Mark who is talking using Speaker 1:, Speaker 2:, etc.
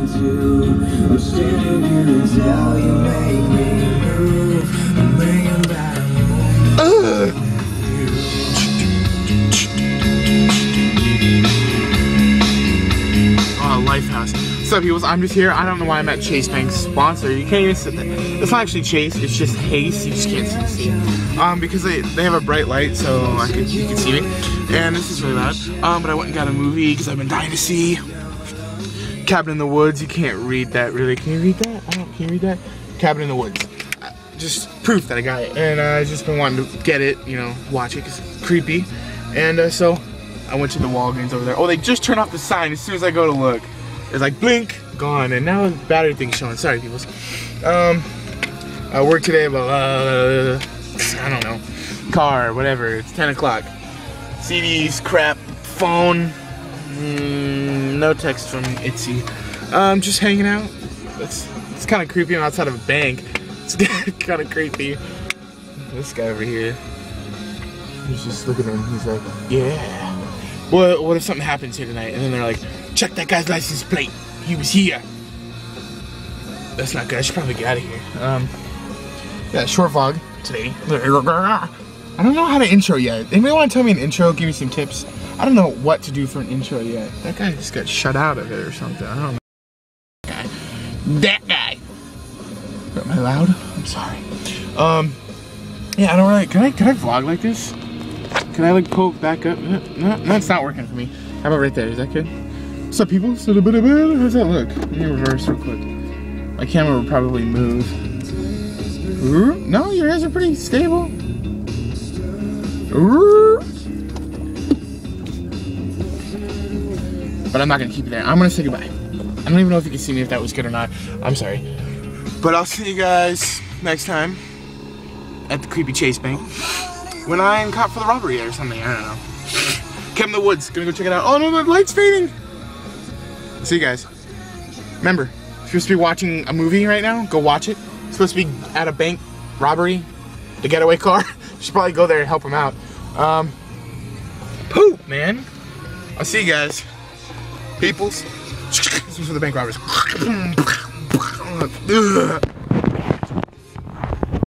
Speaker 1: I'm.
Speaker 2: What's up, people? I'm just here. I don't know why I'm at Chase Bank's sponsor. You can't even sit there. It's not actually Chase. It's just Haste. You just can't see. Um, because they, they have a bright light, so I you can see me. And this is really loud. Um, but I went and got a movie because I've been dying to see. Cabin in the Woods. You can't read that really. Can you read that? I don't. Can you read that? Cabin in the Woods. Just proof that I got it, and uh, I've just been wanting to get it. You know, watch it because it's creepy. And uh, so I went to the Walgreens over there. Oh, they just turned off the sign as soon as I go to look. It's like blink, gone, and now the battery thing's showing. Sorry, peoples. Um, I work today, but uh, I don't know, car, whatever. It's 10 o'clock. CDs, crap, phone. Mm, no text from Itzy. Um, just hanging out. It's it's kind of creepy. I'm outside of a bank. It's kind of creepy. This guy over here. He's just looking at him. He's like, yeah. What, what if something happens here tonight? And then they're like, check that guy's license plate. He was here. That's not good. I should probably get out of here. Um, yeah, short vlog today. I don't know how to intro yet. Anybody want to tell me an intro? Give me some tips. I don't know what to do for an intro yet. That guy just got shut out of it or something. I don't know. Guy. That guy. Am I loud? I'm sorry. Um, yeah, I don't really. Can I can I vlog like this? Can I like poke back up? No, no, it's not working for me. How about right there? Is that good? What's up, people? How's that look? Let me reverse real quick. My camera will probably move. Ooh, No, your ears are pretty stable. But I'm not gonna keep it there. I'm gonna say goodbye. I don't even know if you can see me if that was good or not. I'm sorry. But I'll see you guys next time at the creepy Chase Bank when I'm caught for the robbery or something. I don't know. Cabin the Woods, gonna go check it out. Oh no, the light's fading. See you guys. Remember, if you're supposed to be watching a movie right now, go watch it. Supposed to be at a bank robbery, the getaway car. you should probably go there and help him out. Um, poop, man. I'll see you guys. Peoples. This is for the bank robbers.